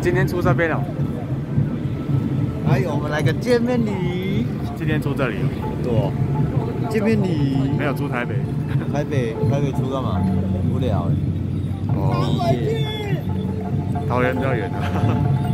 今天出这边了，哎，我们来个见面礼。今天住这里，对，见面礼。没有住台北，台北台北出干嘛？无聊。哦，桃园比较远的，嗯。